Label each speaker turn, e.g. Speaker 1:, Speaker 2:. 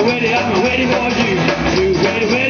Speaker 1: I'm waiting, I'm waiting for you. You wait, wait.